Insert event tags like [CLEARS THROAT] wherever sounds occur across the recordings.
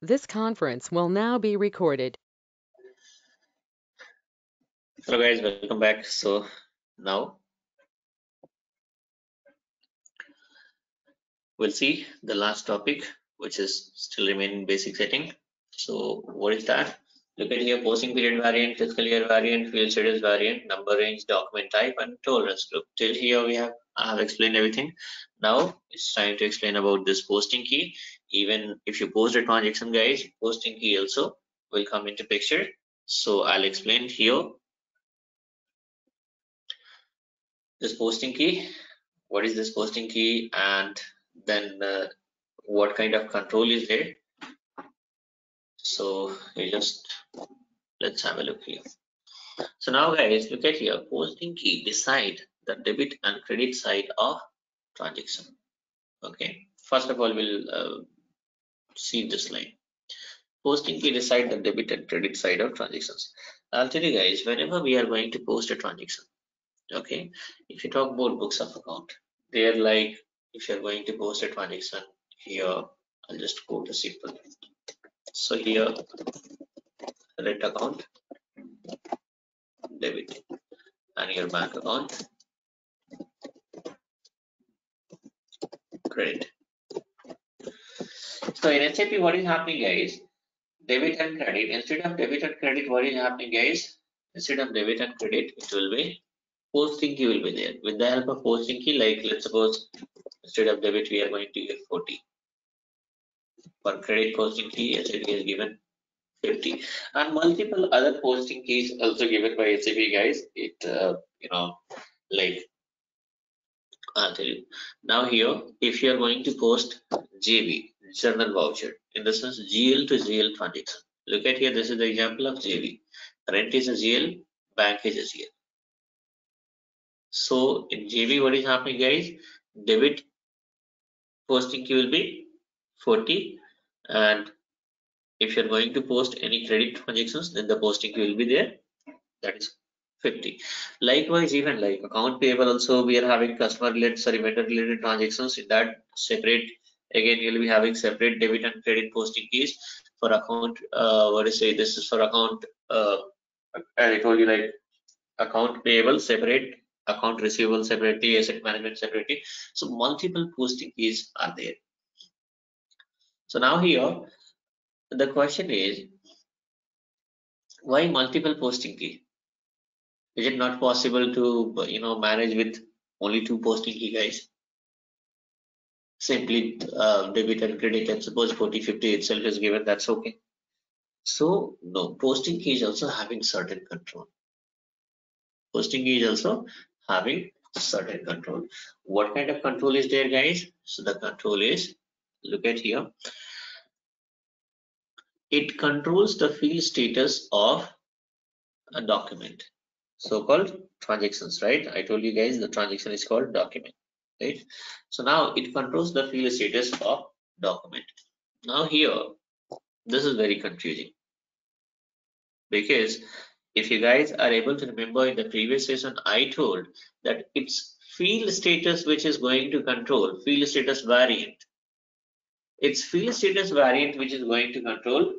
This conference will now be recorded. Hello guys, welcome back. So now we'll see the last topic, which is still remaining basic setting. So what is that? Look at here, posting period variant, fiscal year variant, field status variant, number range, document type, and tolerance group. Till here we have I have explained everything. Now it's time to explain about this posting key. Even if you post a transaction, guys, posting key also will come into picture. So I'll explain here this posting key. What is this posting key, and then uh, what kind of control is there? So you just let's have a look here. So now, guys, look at here. Posting key decide the debit and credit side of transaction okay first of all we'll uh, see this line. Posting key decide the debit and credit side of transactions. I'll tell you guys whenever we are going to post a transaction okay if you talk about books of account they are like if you're going to post a transaction here i'll just go to simple. So here rent account debit and your bank account credit. So in SAP, what is happening, guys? Debit and credit. Instead of debit and credit, what is happening, guys? Instead of debit and credit, it will be posting key will be there. With the help of posting key, like let's suppose instead of debit, we are going to give 40. For credit posting key, SAP is given 50 and multiple other posting keys also given by SAP guys it uh, you know like I'll tell you. Now here, if you are going to post JV, journal voucher, in the sense GL to GL transaction. Look at here, this is the example of JV. Rent is a GL, bank is a GL. So in JV, what is happening guys? Debit posting will be 40 and if you're going to post any credit transactions, then the posting will be there. That is 50 likewise even like account payable also we are having customer related sorry related transactions in that separate again you'll be having separate debit and credit posting keys for account uh, what is say? This is for account uh, i told you like account payable separate account receivable separately asset management separately. So multiple posting keys are there. So now here the question is why multiple posting key? Is it not possible to you know manage with only two posting key guys simply uh, debit and credit and suppose 40 50 itself is given that's okay. So no posting key is also having certain control. Posting key is also having certain control. What kind of control is there guys? So the control is look at here. It controls the field status of a document so-called transactions, right? I told you guys the transaction is called document, right? So now it controls the field status of document. Now here, this is very confusing because if you guys are able to remember in the previous session, I told that it's field status which is going to control field status variant. It's field status variant which is going to control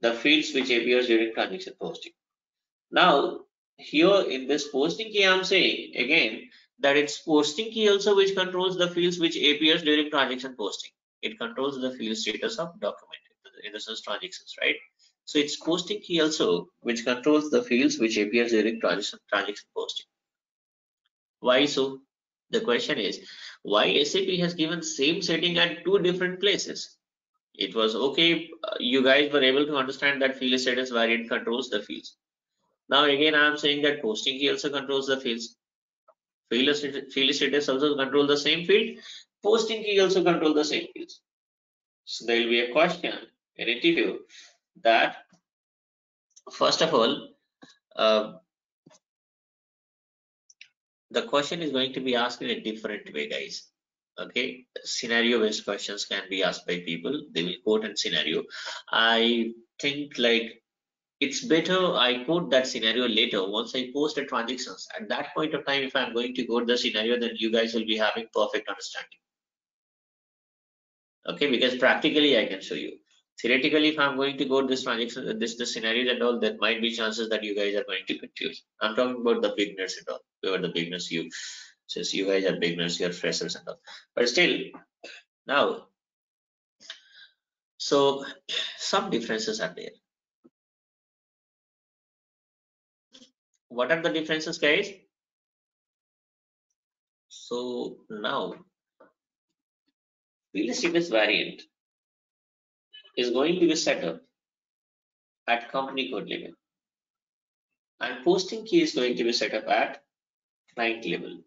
the fields which appears during transaction posting. Now, here in this posting key, I'm saying again that it's posting key also which controls the fields which appears during transaction posting. It controls the field status of document in the sense transactions, right? So it's posting key also which controls the fields which appears during transaction, transaction posting. Why so? The question is why SAP has given same setting at two different places. It was okay. Uh, you guys were able to understand that field status variant controls the fields now again, I am saying that posting key also controls the fields. Status also control the same field. Posting key also control the same fields. So there will be a question an interview that first of all, uh, the question is going to be asked in a different way, guys. Okay, scenario-based questions can be asked by people. They will quote a scenario. I think like it's better I quote that scenario later once I post the transactions. At that point of time, if I'm going to quote the scenario, then you guys will be having perfect understanding. okay because practically i can show you. Theoretically if i'm going to go this transaction this the scenario and all there might be chances that you guys are going to confuse. I'm talking about the beginners and all. Whoever the beginners you since you guys are beginners you're freshers and all. But still now so some differences are there what are the differences guys? So now status variant is going to be set up at company code level. And posting key is going to be set up at client level.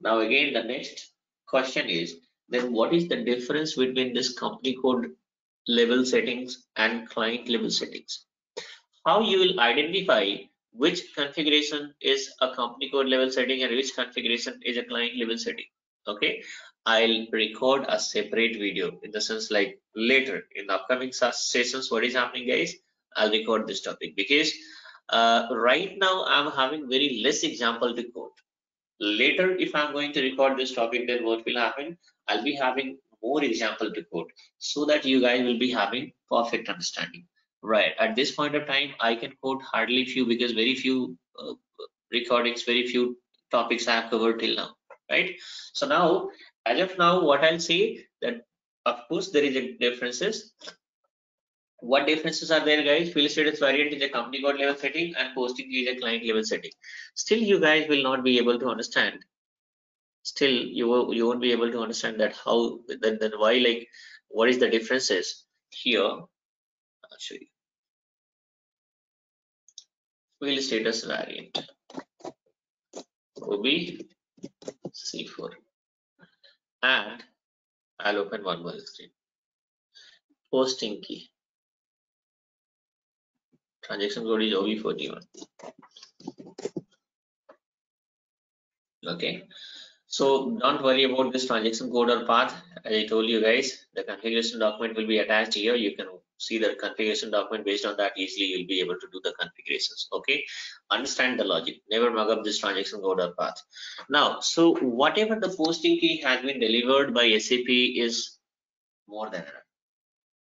Now again the next question is then what is the difference between this company code level settings and client level settings? How you will identify which configuration is a company code level setting and which configuration is a client level setting. Okay? I'll record a separate video in the sense like later in the upcoming sessions what is happening guys? I'll record this topic because uh, right now I'm having very less example to quote. Later if I'm going to record this topic then what will happen? I'll be having more example to quote so that you guys will be having perfect understanding right. At this point of time I can quote hardly few because very few uh, recordings very few topics I have covered till now right? So now as of now what i'll say that of course there is a differences. What differences are there guys? Field status variant is a company code level setting and posting is a client level setting. Still you guys will not be able to understand. Still you you won't be able to understand that how then then why like what is the differences here. I'll show you field status variant ob c4 and I'll open one more screen. Posting key. Transaction code is OB41. Okay. So don't worry about this transaction code or path. As I told you guys, the configuration document will be attached here. You can see the configuration document based on that easily you'll be able to do the configurations okay? Understand the logic. Never mug up this transaction code or path. Now so whatever the posting key has been delivered by sap is more than enough.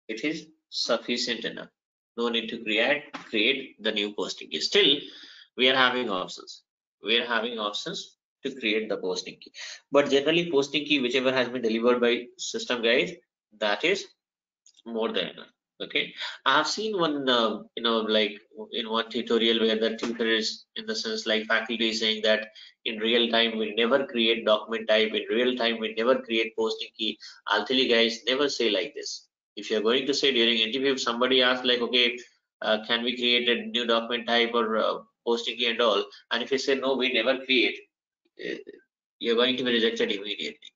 It is sufficient enough. No need to create create the new posting key. Still we are having options. We are having options to create the posting key. But generally posting key whichever has been delivered by system guys that is more than enough okay. I have seen one uh, you know like in one tutorial where the tutor is in the sense like faculty saying that in real time we never create document type. In real time we never create posting key. I'll tell you guys never say like this. If you're going to say during interview if somebody asks like okay uh, can we create a new document type or uh, posting key and all? And if you say no we never create uh, you're going to be rejected immediately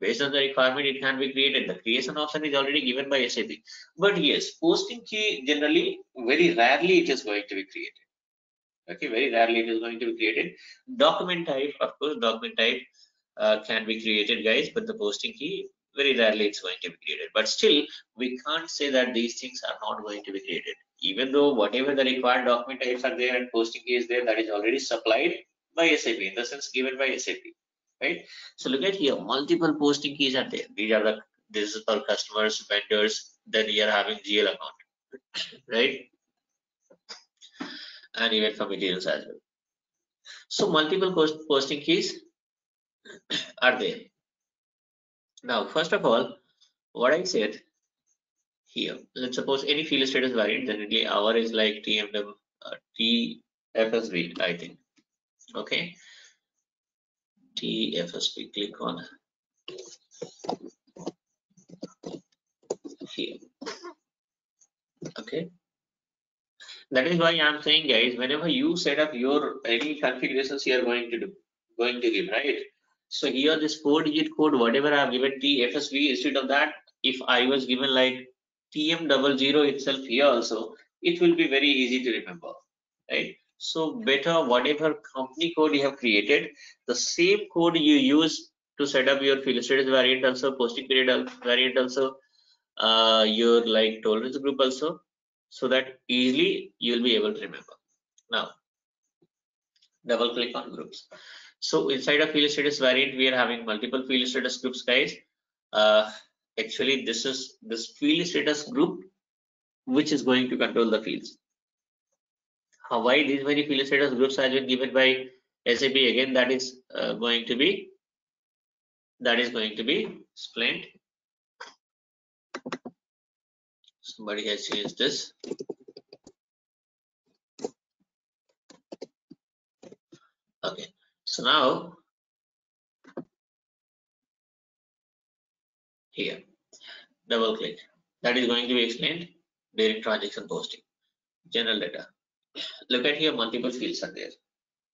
Based on the requirement, it can be created. The creation option is already given by SAP. But yes, posting key generally, very rarely it is going to be created. Okay, very rarely it is going to be created. Document type, of course, document type uh, can be created, guys, but the posting key, very rarely it's going to be created. But still, we can't say that these things are not going to be created. Even though whatever the required document types are there and posting key is there, that is already supplied by SAP, in the sense given by SAP right? So look at here, multiple posting keys are there. These are the this is for customers, vendors, then you are having GL account, right? And even for materials as well. So multiple post posting keys are there. Now, first of all, what I said here, let's suppose any field status variant, generally our is like TMW, uh, I think. Okay, TFSV, click on here. Okay. That is why I'm saying guys, whenever you set up your any configurations you are going to do, going to give, right? So here this four digit code, whatever I've given TFSV instead of that, if I was given like TM double zero itself here also, it will be very easy to remember, right? So better whatever company code you have created, the same code you use to set up your field status variant also, posting period variant also, uh, your like tolerance group also, so that easily you'll be able to remember. Now, double click on groups. So inside of field status variant, we are having multiple field status groups, guys. Uh, actually this is this field status group which is going to control the fields. How why these many field status groups have been given by SAP again that is uh, going to be that is going to be explained. Somebody has changed this. Okay, so now here double click that is going to be explained during transaction posting general data look at here multiple fields are there.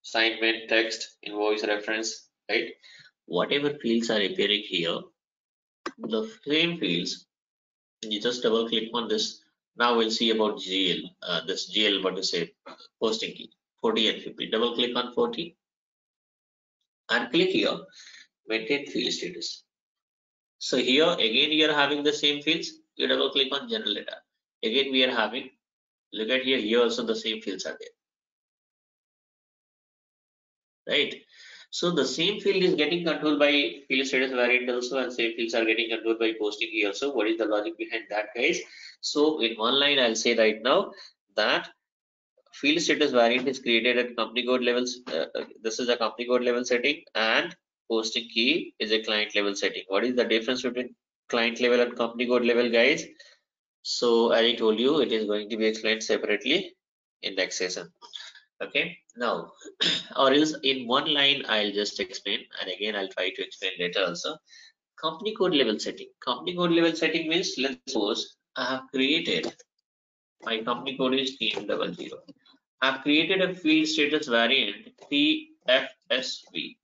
Assignment text invoice reference right? Whatever fields are appearing here the same fields you just double click on this. Now we'll see about gl uh, this gl what to say posting key 40 and 50 double click on 40 and click here maintain field status. So here again you are having the same fields. You double click on general data. Again we are having, look at here, here also the same fields are there. Right. So the same field is getting controlled by field status variant also and same fields are getting controlled by posting key also. What is the logic behind that guys? So in one line I'll say right now that field status variant is created at company code levels. Uh, uh this is a company code level setting and posting key is a client level setting. What is the difference between client level and company code level guys? So as I told you, it is going to be explained separately in next session. Okay, now [CLEARS THROAT] or else in one line I'll just explain and again I'll try to explain later also. Company code level setting. Company code level setting means let's suppose I have created my company code is TM00. I've created a field status variant TFSV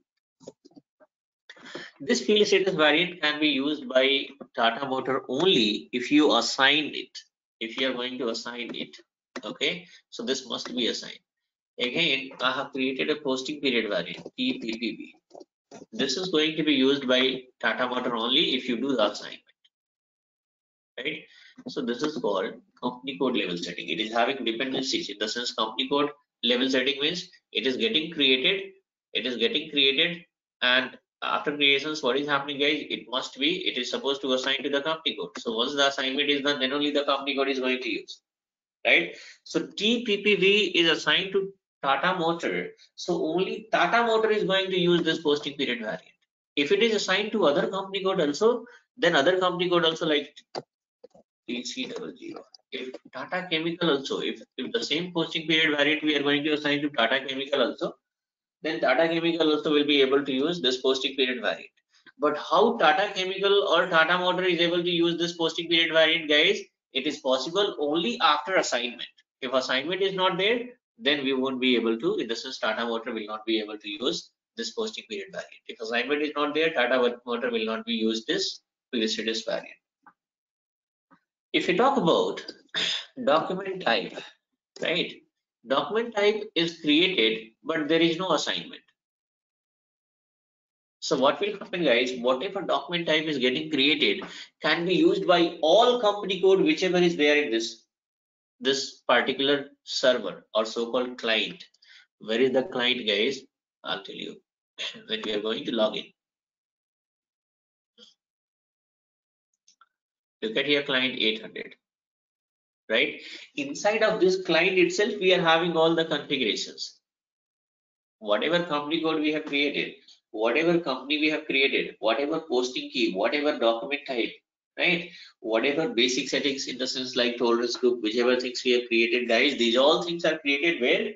this field status variant can be used by Tata Motor only if you assign it. If you are going to assign it, okay. So this must be assigned. Again, I have created a posting period variant TPPV. This is going to be used by Tata Motor only if you do the assignment, right? So this is called company code level setting. It is having dependencies in the sense company code level setting means it is getting created, it is getting created and after creations what is happening guys? It must be it is supposed to assign to the company code. So once the assignment is done then only the company code is going to use right? So tppv is assigned to tata motor. So only tata motor is going to use this posting period variant. If it is assigned to other company code also then other company code also like tc00 if tata chemical also if, if the same posting period variant we are going to assign to tata chemical also then Tata Chemical also will be able to use this posting period variant. But how Tata Chemical or Tata Motor is able to use this posting period variant, guys, it is possible only after assignment. If assignment is not there, then we won't be able to, in the sense Tata Motor will not be able to use this posting period variant. If assignment is not there, Tata Motor will not be used this status variant. If we talk about document type, right? Document type is created but there is no assignment. So what will happen guys? Whatever document type is getting created can be used by all company code whichever is there in this this particular server or so-called client? Where is the client guys? I'll tell you. [COUGHS] When we are going to log in. Look at your client 800 right? Inside of this client itself we are having all the configurations. Whatever company code we have created whatever company we have created whatever posting key whatever document type right? Whatever basic settings in the sense like tolerance group whichever things we have created guys these all things are created where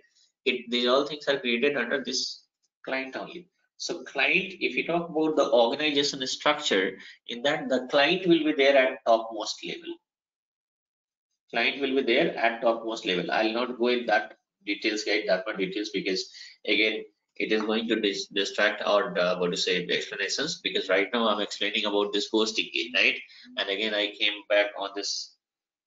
it these all things are created under this client only. So client if you talk about the organization structure in that the client will be there at topmost level client will be there at topmost level. I'll not go in that details guide that much details because again it is going to dis distract our uh, what to say explanations because right now i'm explaining about this posting right? And again i came back on this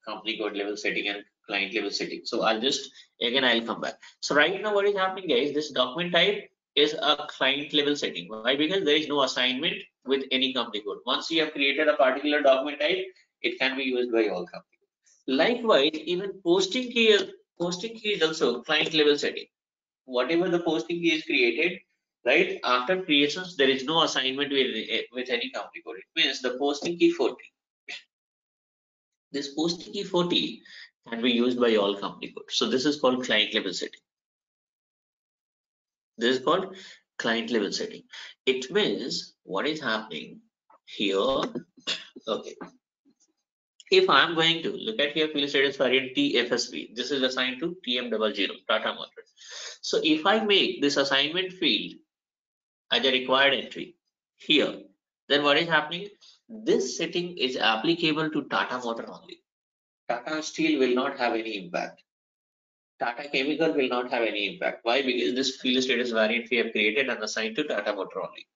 company code level setting and client level setting. So i'll just again i'll come back. So right now what is happening guys this document type is a client level setting. Why? Because there is no assignment with any company code. Once you have created a particular document type it can be used by all companies Likewise, even posting key, posting key is also client level setting. Whatever the posting key is created, right? After creations, there is no assignment with, with any company code. It means the posting key 40. this posting key 40 can be used by all company codes. So this is called client level setting. This is called client level setting. It means what is happening here. Okay. If I'm going to look at here field status variant TFSV, this is assigned to TM00 Tata Motors. So if I make this assignment field as a required entry here, then what is happening? This setting is applicable to Tata Motor only. Tata Steel will not have any impact. Tata Chemical will not have any impact. Why? Because this field status variant we have created and assigned to Tata Motor only.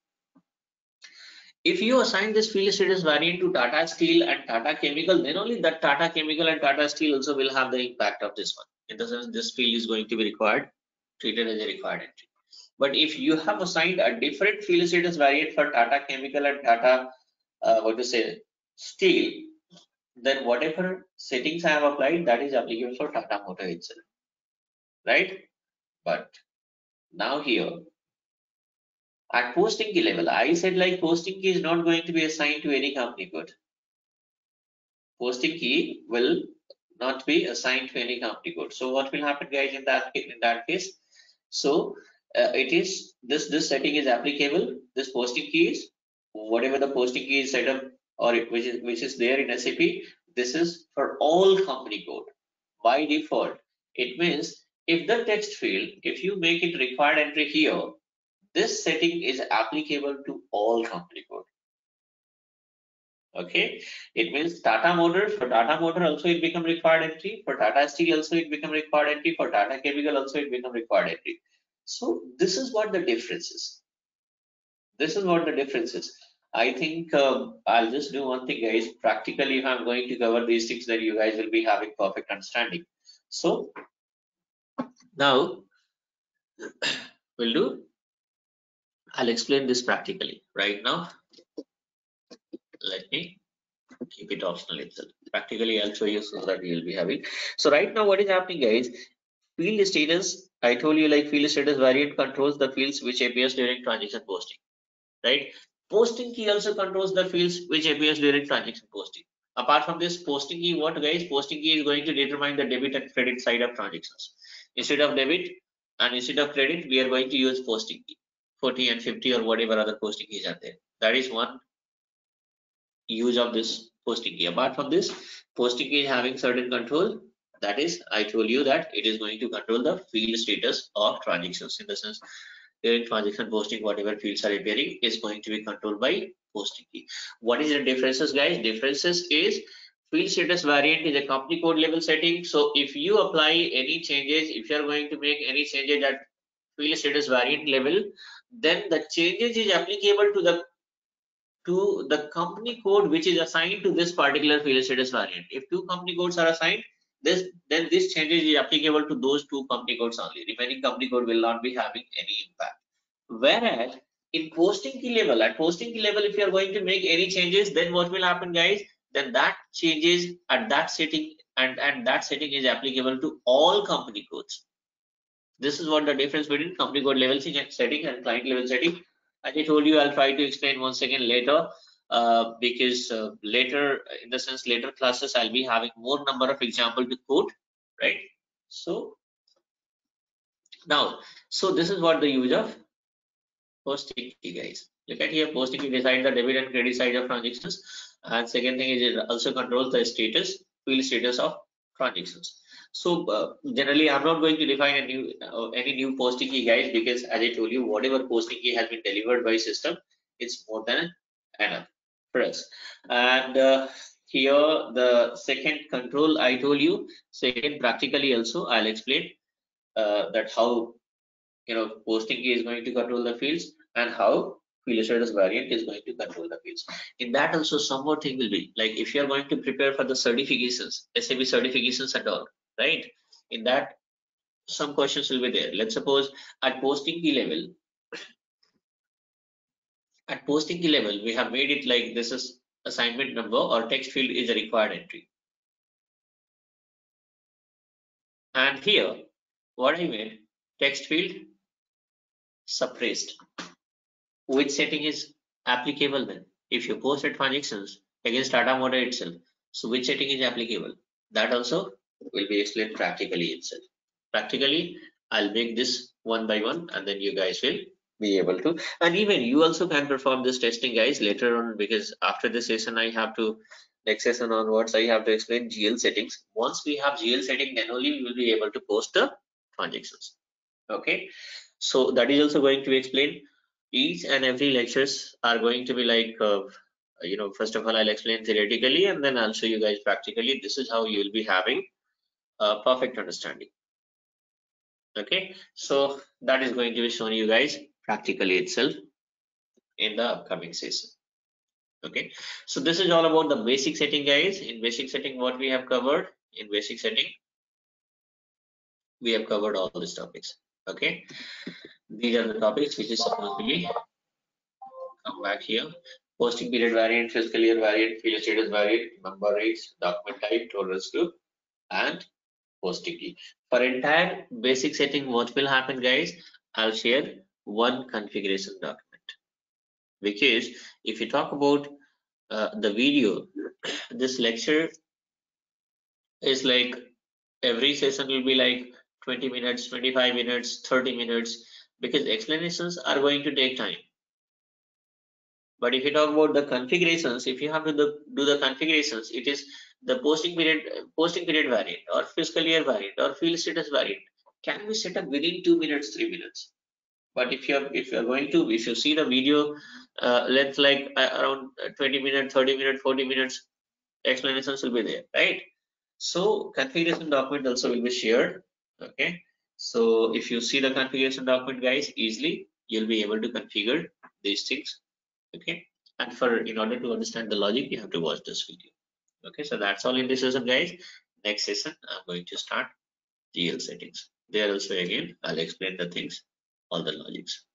If you assign this field status variant to Tata Steel and Tata Chemical, then only that Tata Chemical and Tata Steel also will have the impact of this one. In the sense, this field is going to be required, treated as a required entry. But if you have assigned a different field status variant for Tata Chemical and Tata, uh, what to say, Steel, then whatever settings I have applied, that is applicable for Tata Motor itself, right? But now here, at posting key level, I said like posting key is not going to be assigned to any company code. Posting key will not be assigned to any company code. So what will happen guys in that in that case? So uh, it is this this setting is applicable. This posting key is whatever the posting key is set up or it, which is which is there in SAP, this is for all company code by default. It means if the text field, if you make it required entry here, this setting is applicable to all company code. Okay, it means Tata Motors for Tata Motor also it become required entry for Tata Steel also it become required entry for Tata Chemical also it become required entry. So this is what the difference is. This is what the difference is. I think uh, I'll just do one thing, guys. Practically, if I'm going to cover these things, then you guys will be having perfect understanding. So now [COUGHS] we'll do. I'll explain this practically right now. Let me keep it optional itself. Practically, I'll show you so that you'll be having. So right now, what is happening, guys? Field status. I told you like field status variant controls the fields which appears during transaction posting right Posting key also controls the fields which appears during transaction posting. Apart from this posting key, what guys? Posting key is going to determine the debit and credit side of transactions. Instead of debit and instead of credit, we are going to use posting key, 40 and 50 or whatever other posting keys are there. That is one use of this posting key. Apart from this, posting key is having certain control. That is, I told you that it is going to control the field status of transactions in the sense during transaction posting whatever fields are appearing is going to be controlled by posting key what is the differences guys differences is field status variant is a company code level setting so if you apply any changes if you are going to make any changes at field status variant level then the changes is applicable to the to the company code which is assigned to this particular field status variant. If two company codes are assigned this then this changes is applicable to those two company codes only. Remaining company code will not be having any impact. Whereas in posting key level at posting key level if you are going to make any changes then what will happen guys? Then that changes at that setting and and that setting is applicable to all company codes this is what the difference between company code level setting and client level setting. As i told you i'll try to explain once again later uh, because uh, later in the sense later classes I'll be having more number of example to quote right? So now so this is what the use of posting key guys. Look at here posting key decide the debit and credit side of transactions. And second thing is it also controls the status field status of transactions so uh, generally i'm not going to define a new uh, any new posting key guys because as i told you whatever posting key has been delivered by system it's more than enough press and uh, here the second control i told you second practically also i'll explain uh, that how you know posting key is going to control the fields and how field status variant is going to control the fields. In that also some more thing will be like if you are going to prepare for the certifications SAP certifications and all right in that some questions will be there let's suppose at posting key level at posting key level, we have made it like this is assignment number or text field is a required entry. And here, what I made, text field suppressed. Which setting is applicable then? If you post at transactions against Tata Motor itself, So which setting is applicable? That also will be explained practically itself. Practically, I'll make this one by one and then you guys will be able to. And even you also can perform this testing guys later on because after this session I have to next session onwards I have to explain GL settings. Once we have GL setting then only we will be able to post the transactions. Okay? So that is also going to explain each and every lectures are going to be like uh, you know first of all I'll explain theoretically and then I'll show you guys practically. This is how you will be having a perfect understanding. Okay so that is going to be shown you guys practically itself in the upcoming session. Okay so this is all about the basic setting guys. In basic setting what we have covered? In basic setting we have covered all these topics. Okay these are the topics which is supposed to be come back here. Posting period variant fiscal year variant field status variant number range document type tolerance group and posting. Key for entire basic setting what will happen guys? I'll share one configuration document because if you talk about uh, the video [COUGHS] this lecture is like every session will be like 20 minutes 25 minutes 30 minutes because explanations are going to take time but if you talk about the configurations if you have to do, do the configurations it is the posting period posting period variant or fiscal year variant or field status variant can be set up within two minutes three minutes. But if you're if you're going to if you see the video uh, length like uh, around 20 minutes 30 minutes 40 minutes explanations will be there right? So configuration document also will be shared okay? So if you see the configuration document guys easily you'll be able to configure these things okay? And for in order to understand the logic you have to watch this video. Okay? So that's all in this session guys. Next session i'm going to start gl settings. There also again i'll explain the things all the logics